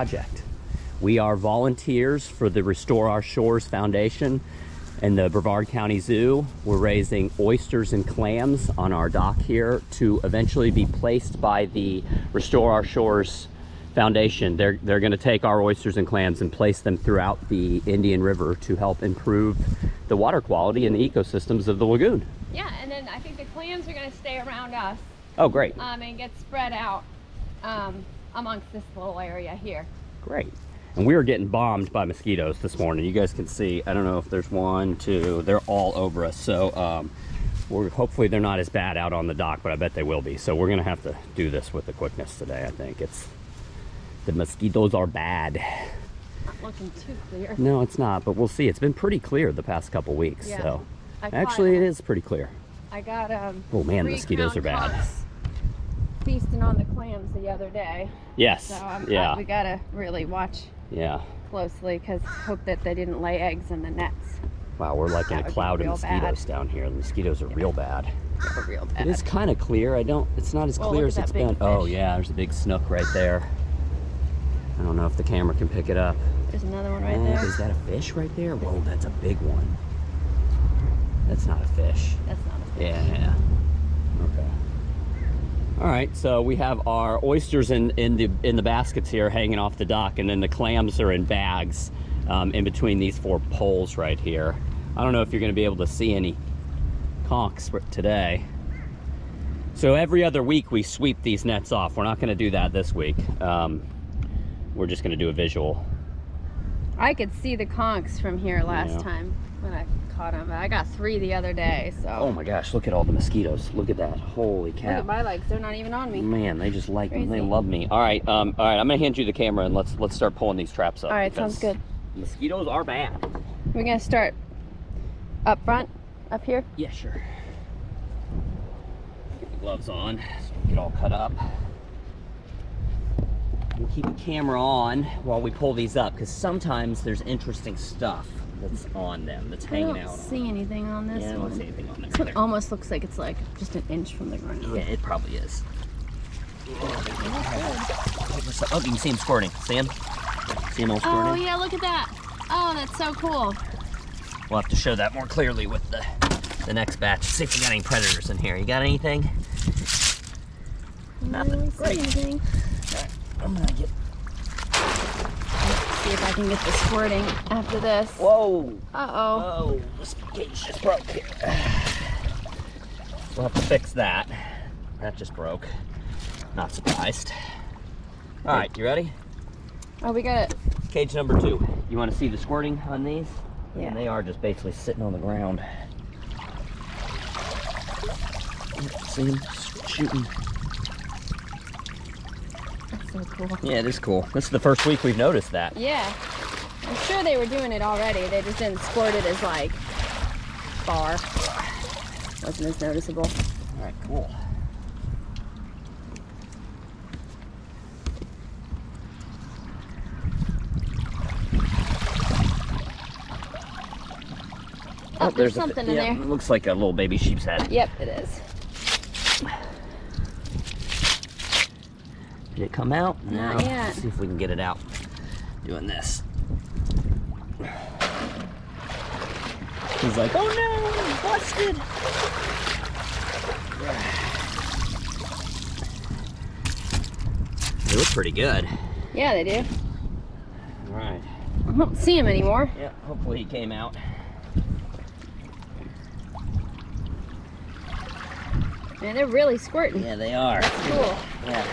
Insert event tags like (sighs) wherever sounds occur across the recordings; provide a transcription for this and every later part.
project. We are volunteers for the Restore Our Shores Foundation and the Brevard County Zoo. We're raising oysters and clams on our dock here to eventually be placed by the Restore Our Shores Foundation. They're, they're going to take our oysters and clams and place them throughout the Indian River to help improve the water quality and the ecosystems of the lagoon. Yeah, and then I think the clams are gonna stay around us Oh, great. um, and get spread out um, amongst this little area here. Great. And we were getting bombed by mosquitoes this morning. You guys can see, I don't know if there's one, two, they're all over us. So um, we're hopefully they're not as bad out on the dock, but I bet they will be. So we're gonna have to do this with the quickness today, I think. It's, the mosquitoes are bad. Not looking too clear. No, it's not, but we'll see. It's been pretty clear the past couple weeks, Yeah. so. I Actually, it is pretty clear. I got um. Oh man, mosquitoes are bad. conchs Feasting on the clams the other day, Yes, so um, yeah, we gotta really watch yeah. closely because hope that they didn't lay eggs in the nets. Wow, we're like in a cloud of mosquitoes down here. The mosquitoes are real bad. They're real bad. It is kind of clear. I don't. It's not as Well, clear as it's that big been. Oh yeah, there's a big snook right there. I don't know if the camera can pick it up. There's another one right Uh, there. Is that a fish right there? Whoa, that's a big one. That's not a fish. That's not a fish. Yeah. yeah. Okay. All right, so we have our oysters in, in the in the baskets here, hanging off the dock, and then the clams are in bags um, in between these four poles right here. I don't know if you're going to be able to see any conchs today. So every other week we sweep these nets off. We're not going to do that this week. Um, we're just going to do a visual. I could see the conchs from here last Yeah. time when I caught. I got three the other day, so. Oh my gosh, look at all the mosquitoes. Look at that. Holy Look cow. at my legs; they're not even on me. Man, they just like me. They love me. All right, um, all right. I'm gonna hand you the camera and let's let's start pulling these traps up. All right, sounds good. Mosquitoes are bad. We're gonna start up front, up here. Yeah, sure. Get the gloves on so we get all cut up. And keep the camera on while we pull these up because sometimes there's interesting stuff that's on them that's I hanging don't out. see anything on on this Yeah, I don't one. see anything on there. This one either. almost looks like it's like just an inch from the ground. Yeah, it probably is. Oh, you can see him squirting. See him? See him all oh, squirting? Oh yeah, look at that. Oh, that's so cool. We'll have to show that more clearly with the the next batch. See if we got any predators in here. You got anything? I don't Nothing. really see Great. anything. I'm gonna get. I can get the squirting after this. Whoa! Uh oh. Oh, this cage just broke. We'll have to fix that. That just broke. Not surprised. All right, you ready? Oh, we got it. Cage number two. You want to see the squirting on these? Yeah. And they are just basically sitting on the ground. See them shooting. So cool. Yeah, it is cool. This is the first week we've noticed that. Yeah. I'm sure they were doing it already. They just didn't squirt it as like far. Wasn't as noticeable. All right, cool. Oh, oh there's a- something in yeah, there. It looks like a little baby sheep's head. Yep, it is. Did it come out? Not no. yet. Let's see if we can get it out. Doing this. He's like, oh no, busted. They look pretty good. Yeah, they do. All right. I don't see him anymore. Yeah, hopefully he came out. Man, they're really squirting. Yeah, they are. That's Cool. Yeah.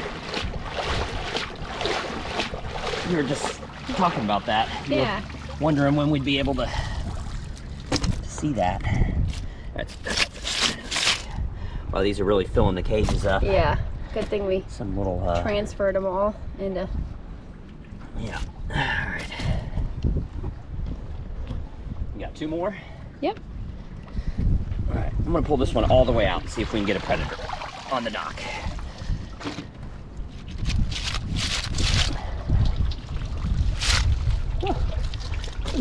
We were just talking about that. You Yeah. Wondering when we'd be able to, to see that. Well, these are really filling the cages up. Yeah. Good thing we Some little, uh, transferred them all into. yeah. All right. You got two more? Yep. All right. I'm gonna pull this one all the way out and see if we can get a predator on the dock.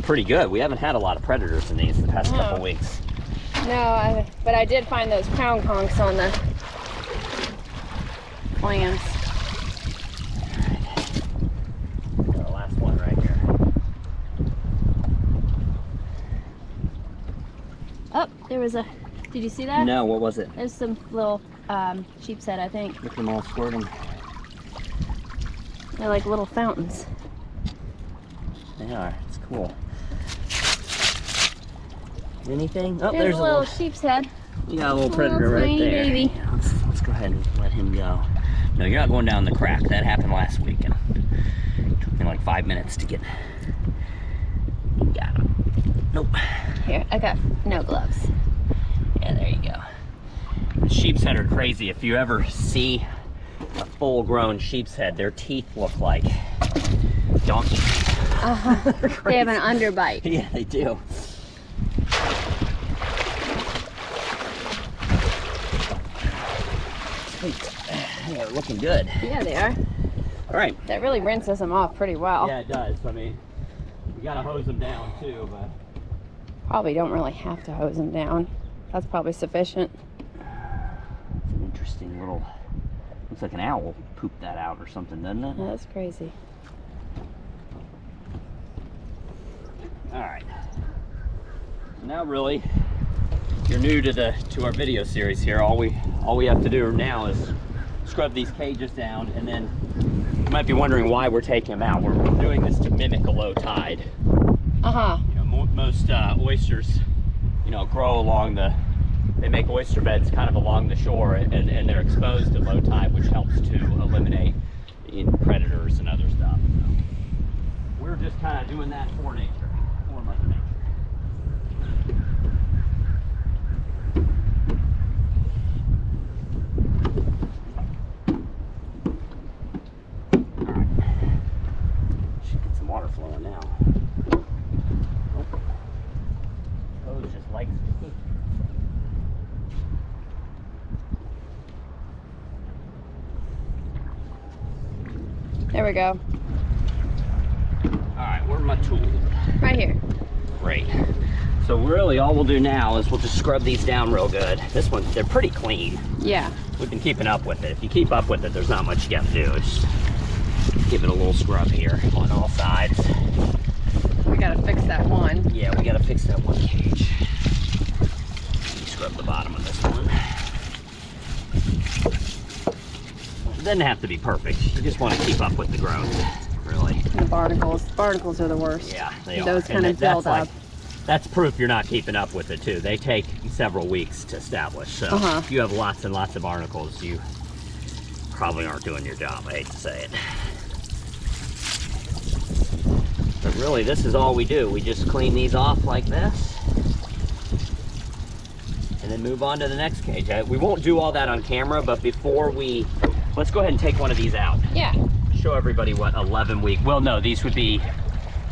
pretty good. We haven't had a lot of predators in these the past couple weeks. No, I, but I did find those crown conchs on the clams. Oh, there was a, did you see that? No, what was it? There's some little um, sheep's head, I think. Look at them all squirting. They're like little fountains. They are, it's cool. Anything? Oh, There's, there's, a little sheep's head. You got a little little predator right there. baby. Let's, let's go ahead and let him go. No, you're not going down the crack. That happened last week, and it took me like five minutes to get. Got him. Nope. Here, I got no gloves. Yeah, there you go. The sheep's head are crazy. If you ever see a full-grown sheep's head, their teeth look like donkey. Uh-huh. (laughs) they have an underbite. Yeah, they do. Sweet. (sighs) They're looking good. Yeah, they are. All right. That really rinses them off pretty well. Yeah, it does. I mean, you gotta hose them down too, but Probably don't really have to hose them down. That's probably sufficient. it's an interesting little. Looks like an owl pooped that out or something, doesn't it? Yeah, that's crazy. All right. Now, really, you're new to the to our video series here. All we all we have to do now is scrub these cages down, and then you might be wondering why we're taking them out. We're doing this to mimic a low tide. Uh huh. You know, mo- most uh, oysters, you know, grow along the. They make oyster beds kind of along the shore, and, and they're exposed to low tide, which helps to eliminate in predators and other stuff. So we're just kind of doing that for nature, for Mother Nature. Alright. Should get some water flowing now. Oh. Nope. Hose just likes me. There we go. Alright, where's my tool? Right here. Great. So really all we'll do now is we'll just scrub these down real good. This one, they're pretty clean. Yeah. We've been keeping up with it. If you keep up with it, there's not much you got to do. It's just give it a little scrub here on all sides. We gotta fix that one. Yeah, we gotta fix that one cage. Scrub the bottom of this one. It doesn't have to be perfect. You just want to keep up with the growth, really. The barnacles. Barnacles are the worst. Yeah, they are. Those And kind of build that's up. like- that's proof you're not keeping up with it too. They take several weeks to establish. So Uh-huh. if you have lots and lots of barnacles, you probably aren't doing your job. I hate to say it. But really, this is all we do. We just clean these off like this. And then move on to the next cage. We won't do all that on camera, but before we, let's go ahead and take one of these out. Yeah. Show everybody what 11 week, well no, these would be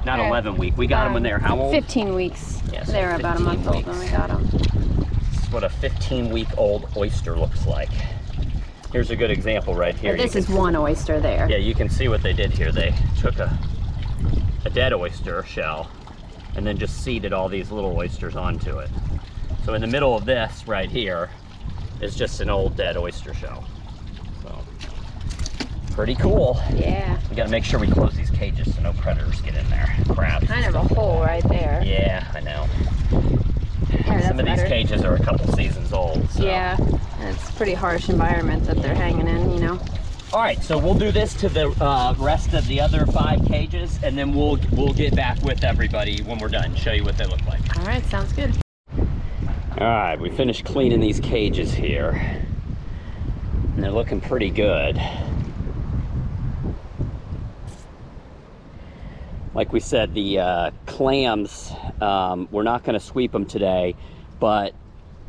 not Uh, 11 week. We got them when they were how old? 15 weeks. Yeah, so they were about a month 15 old when we got them. This is what a 15 week old oyster looks like. Here's a good example right here. This is one oyster there. Yeah, you can see what they did here. They took a, a dead oyster shell and then just seeded all these little oysters onto it. So in the middle of this right here is just an old dead oyster shell. So pretty cool. Yeah. We gotta make sure we close these cages so no predators get in there. Crabs. Kind of a hole right there. Yeah, I know. Yeah, Some of these cages are a couple seasons old. So. Yeah. It's a pretty harsh environment that they're hanging in, you know. All right, so we'll do this to the uh, rest of the other five cages, and then we'll we'll get back with everybody when we're done. Show you what they look like. All right, sounds good. All right, we finished cleaning these cages here, and they're looking pretty good. Like we said, the uh, clams, um, we're not going to sweep them today, but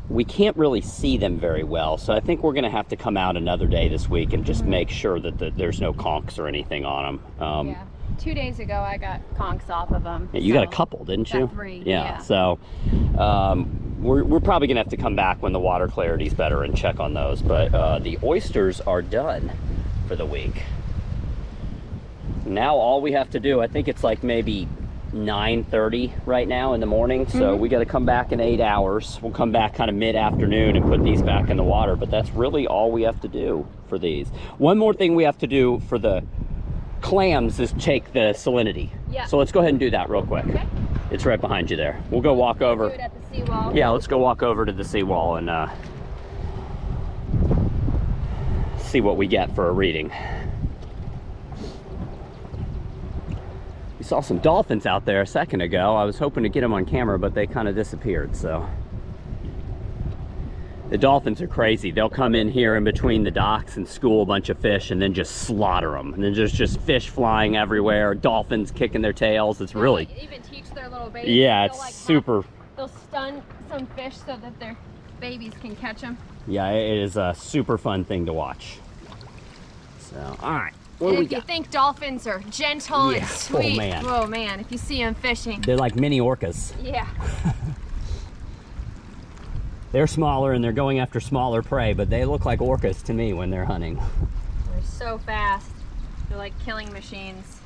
we can't really see them very well. So I think we're going to have to come out another day this week and just make sure that the, there's no conchs or anything on them. Um, yeah. Two days ago, I got conchs off of them. Yeah, you got a couple, didn't you? three, Yeah. yeah. So um, we're, we're probably gonna have to come back when the water clarity's better and check on those. But uh, the oysters are done for the week. Now all we have to do, I think it's like maybe 9:30 right now in the morning. So Mhm. we got to come back in eight hours. We'll come back kind of mid-afternoon and put these back in the water. But that's really all we have to do for these. One more thing we have to do for the clams is take the salinity. Yeah. So let's go ahead and do that real quick. Okay. It's right behind you there. We'll go walk over. Do it at the seawall. Yeah, let's go walk over to the seawall and uh, see what we get for a reading. Saw some dolphins out there a second ago. I was hoping to get them on camera, but they kind of disappeared, so. The dolphins are crazy. They'll come in here in between the docks and school a bunch of fish and then just slaughter them. And then there's just fish flying everywhere, dolphins kicking their tails. It's really, even teach their little babies. yeah, it's like, have- super, they'll stun some fish so that their babies can catch them. yeah, it is a super fun thing to watch. So, all right, what do and we if you got? think dolphins are gentle Yeah. and Oh, sweet, man. oh man, if you see them fishing, They're like mini orcas. yeah. (laughs) They're smaller and they're going after smaller prey, but they look like orcas to me when they're hunting. They're so fast. They're like killing machines.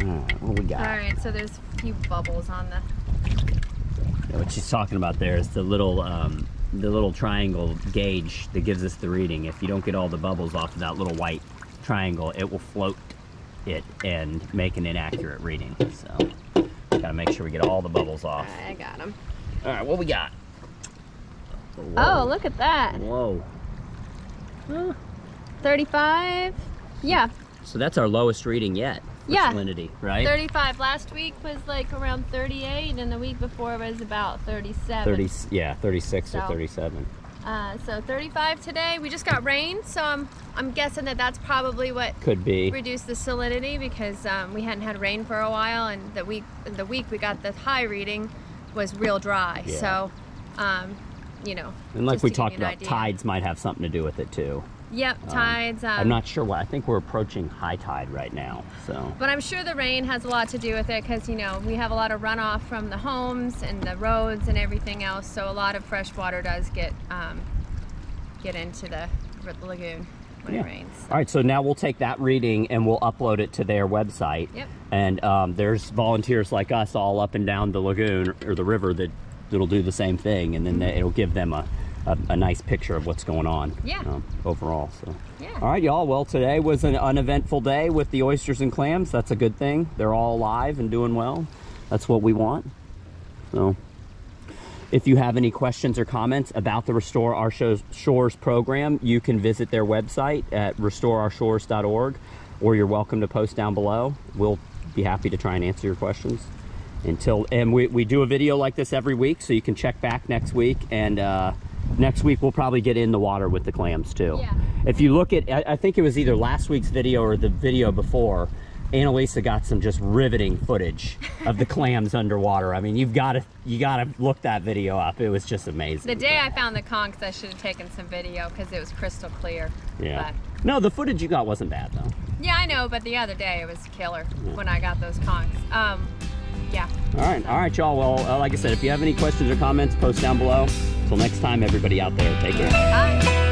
All right, what we got? All right, so there's a few bubbles on the. What she's talking about there is the little um, the little triangle gauge that gives us the reading. If you don't get all the bubbles off of that little white triangle, it will float it and make an inaccurate reading. So gotta make sure we get all the bubbles off. I got them. All right, what we got? Oh, look at that. Whoa! 35. Yeah, So that's our lowest reading yet. Yeah. Salinity, right? 35. Last week was like around 38, and the week before was about 37. 30, yeah, 36 or 37. Uh, so 35 today. We just got rain, so I'm I'm guessing that that's probably what Could be. reduced the salinity because um, we hadn't had rain for a while, and the week the week we got the high reading was real dry. Yeah. So, um, you know. And like we talked about, idea. tides might have something to do with it too. Yep, tides. Um, I'm not sure what. I think we're approaching high tide right now. So But I'm sure the rain has a lot to do with it because, you know, we have a lot of runoff from the homes and the roads and everything else. So a lot of fresh water does get um, get into the lagoon when Yeah. it rains. All right, so now we'll take that reading and we'll upload it to their website. Yep. And um, there's volunteers like us all up and down the lagoon or the river that that'll do the same thing, and then they, it'll give them a, a, a nice picture of what's going on. Yeah. um, overall. So. Yeah. All right, y'all. Well, today was an uneventful day with the oysters and clams. That's a good thing. They're all alive and doing well. That's what we want. So. If you have any questions or comments about the Restore Our Shores, Shores program, you can visit their website at restoreourshores.org or you're welcome to post down below. We'll be happy to try and answer your questions. Until and we, we do a video like this every week, so you can check back next week. And uh, next week we'll probably get in the water with the clams too. Yeah. If you look at, I, I think it was either last week's video or the video before. Annalisa got some just riveting footage of the (laughs) clams underwater. I mean, you've got to you got to look that video up. It was just amazing. The day I found the conchs, I should have taken some video because it was crystal clear. Yeah. But, No, the footage you got wasn't bad though. yeah, I know, but the other day it was killer when I got those conchs. Um, yeah. All right, all right, y'all. Well, uh, like I said, if you have any questions or comments, post down below. Until next time, everybody out there, take care. Bye.